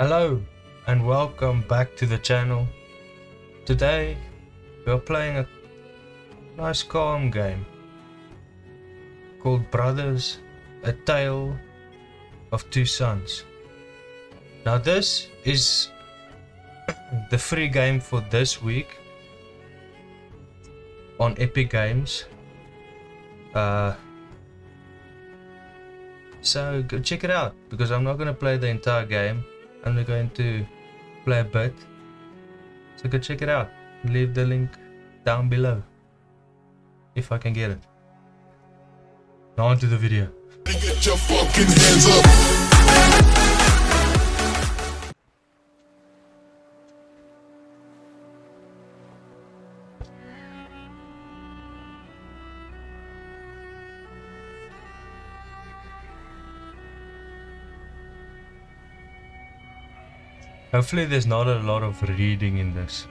Hello and welcome back to the channel. Today we are playing a nice calm game called Brothers, A Tale of Two Sons. Now this is the free game for this week on Epic Games. Uh, so go check it out because I'm not going to play the entire game. I'm only going to play a bit. So go check it out. Leave the link down below if I can get it. Now on to the video. Hopefully there's not a lot of reading in this.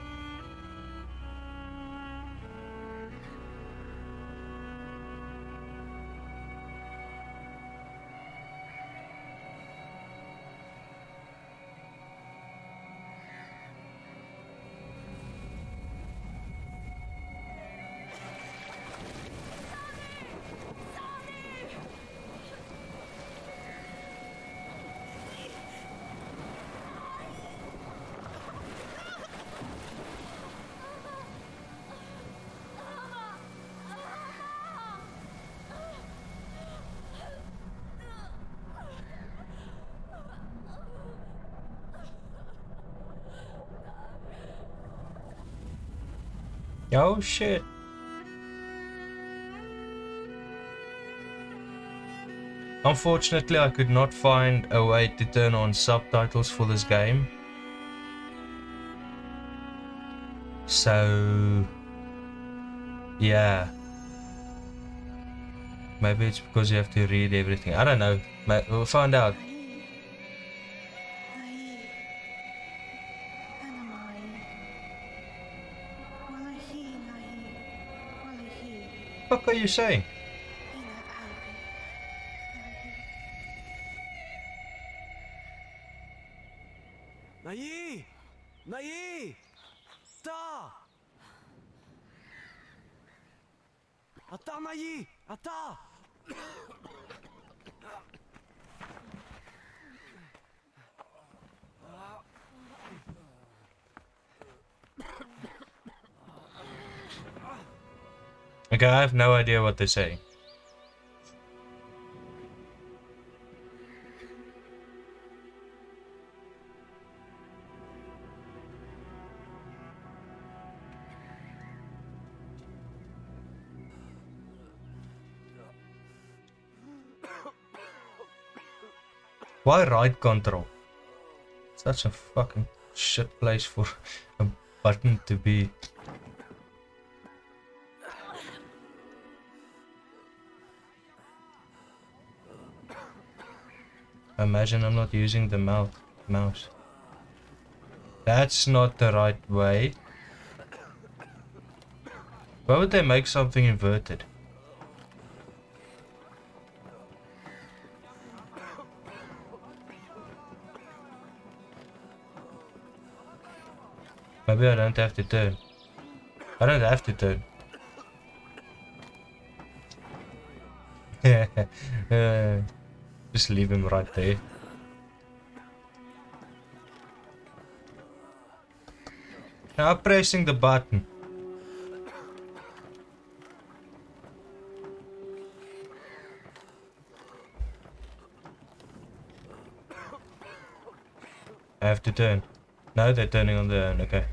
Oh shit. Unfortunately, I could not find a way to turn on subtitles for this game. So, yeah. Maybe it's because you have to read everything. I don't know. We'll find out. What are you saying? Nayi! Nayi! Ata! Ata Nayi! Ata! Okay, I have no idea what they say. Why ride control? Such a fucking shit place for a button to be. Imagine I'm not using the mouth, mouse. That's not the right way. Why would they make something inverted? Maybe I don't have to turn. I don't have to turn. Uh, just leave him right there. Now pressing the button. I have to turn. No, they're turning on their own, okay.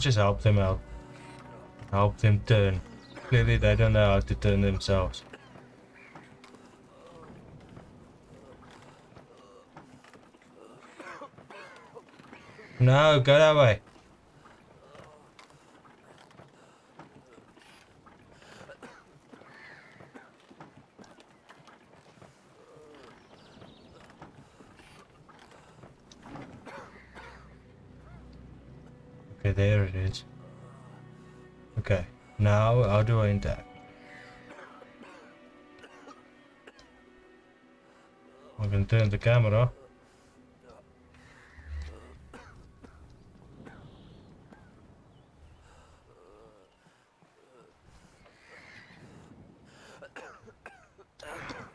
Just help them out. Help them turn. Clearly they don't know how to turn themselves. No, go that way. Okay, there it is. Okay, now how do I interact? I can turn the camera.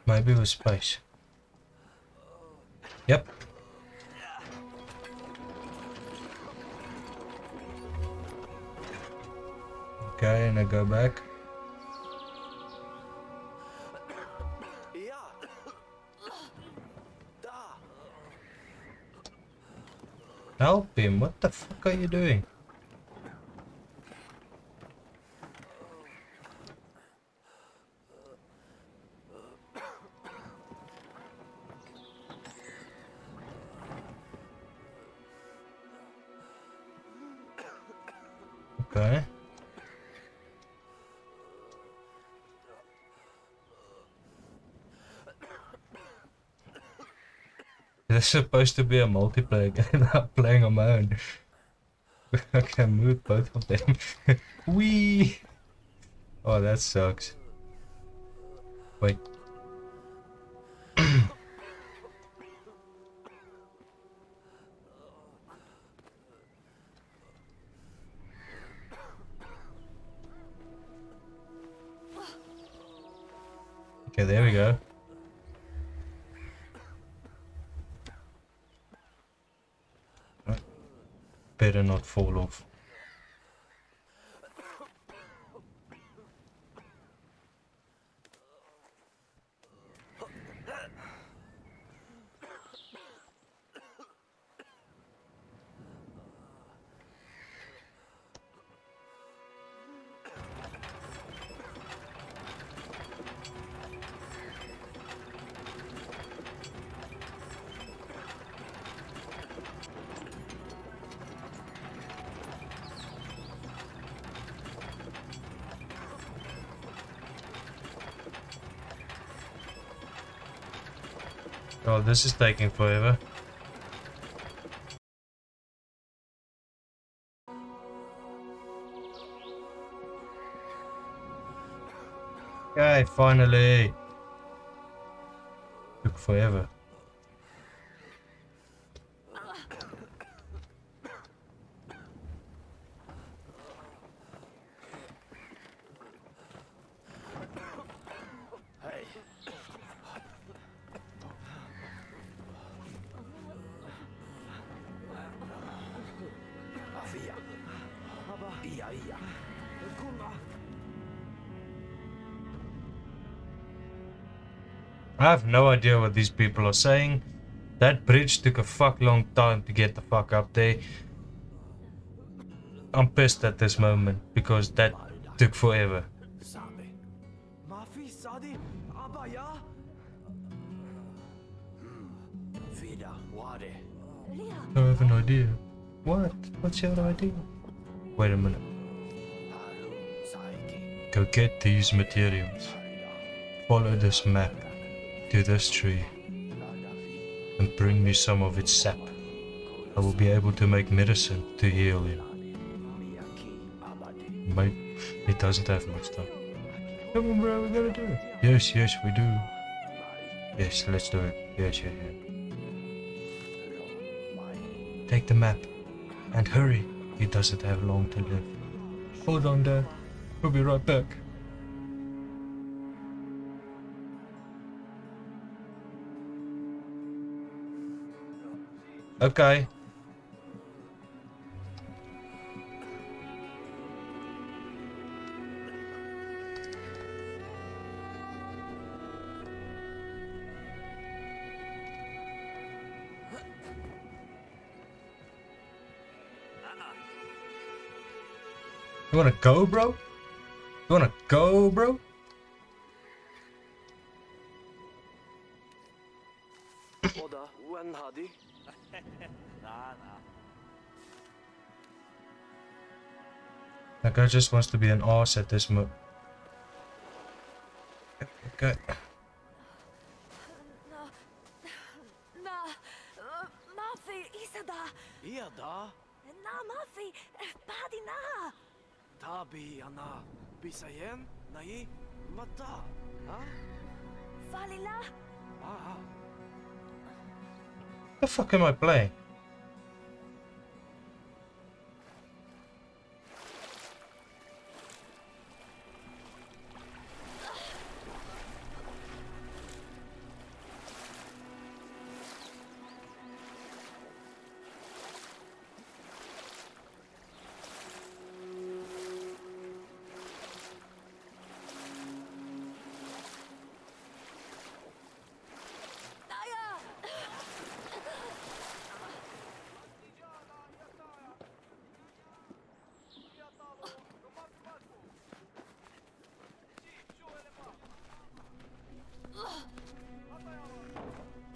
Maybe with space. Yep, Okay, and I go back. Help him, what the fuck are you doing? Okay. There's supposed to be a multiplayer game. I'm playing on my own. I can move both of them. Wee. Oh, that sucks. Wait. okay, there we go. Not fall off. Oh, this is taking forever. Okay, finally. Took forever. I have no idea what these people are saying. That bridge took a fuck long time to get the fuck up there. I'm pissed at this moment because that took forever. I have an idea. What? What's your idea? Wait a minute. Go get these materials. Follow this map to this tree and bring me some of its sap. I will be able to make medicine to heal. Abadi. Mate, it doesn't have much time. Come on, bro, we gotta do it. Yes, yes, we do. Yes, let's do it. Yes, yes, yes. Take the map and hurry. He doesn't have long to live. Hold on, Dad. We'll be right back. Okay. You wanna go, bro? You wanna go, bro? Oda. When. That guy just wants to be an ass at this mo. Okay. Na, na, Mafi, Isada, Iya da. na Mafi, padi na. Tabi ana. Bisayen. Nai. Mata. Ha? Falila, Ah. The fuck am I playing?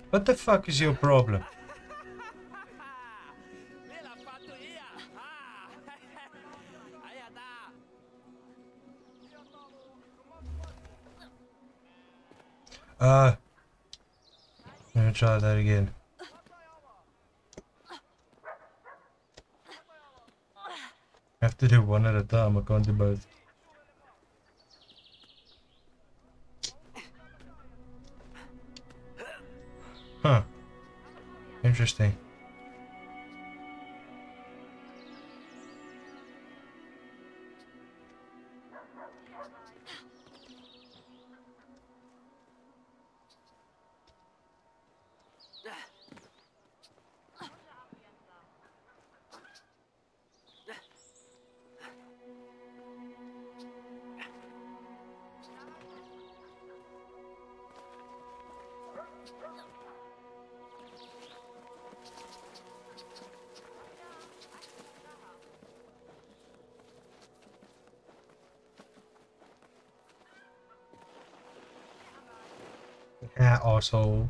What the fuck is your problem? Ah. Let me try that again. I have to do one at a time, I can't do both. Huh. Interesting. Yeah, asshole.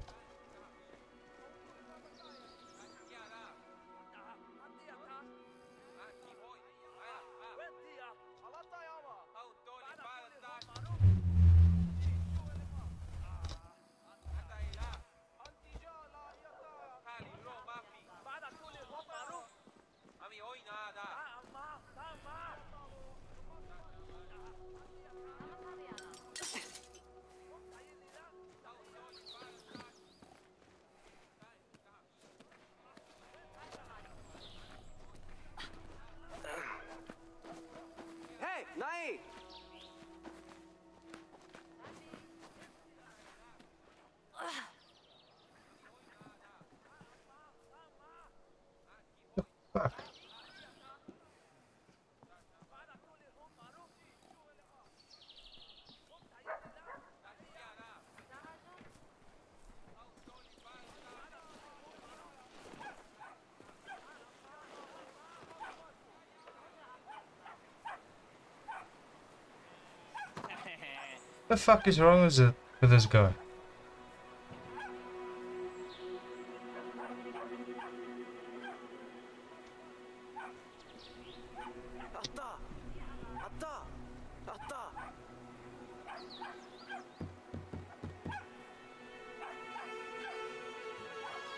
The fuck is wrong with it with this guy?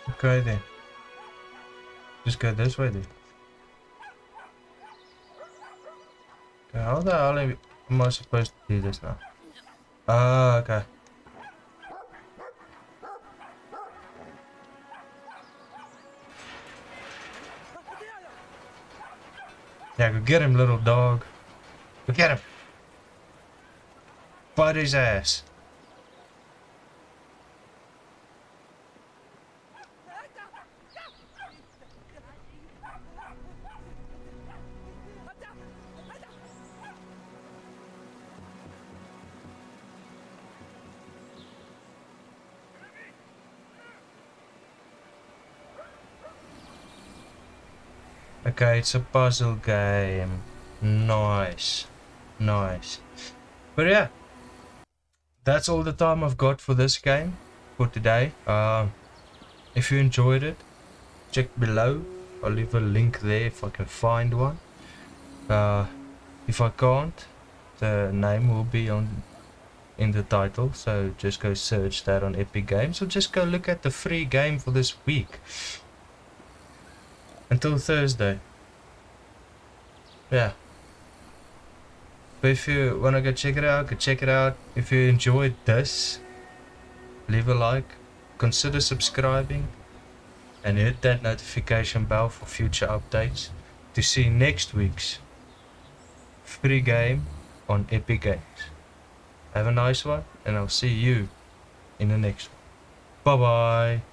Okay then. Just go this way then. Okay, how the hell am I supposed to do this now? Ah, okay. Yeah, go get him, little dog. Go get him. Bite his ass. Okay, it's a puzzle game. Nice. Nice. But yeah. That's all the time I've got for this game for today. Um, if you enjoyed it, check below. I'll leave a link there if I can find one. Uh, if I can't, the name will be on in the title. So just go search that on Epic Games or just go look at the free game for this week until Thursday. Yeah. But if you want to go check it out, go check it out. If you enjoyed this, leave a like, consider subscribing. and hit that notification bell for future updates to see next week's free game on Epic Games. Have a nice one, and I'll see you in the next one. Bye bye.